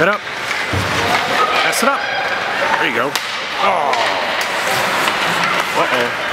Hit up. Mess it up. There you go. Oh. Uh-oh.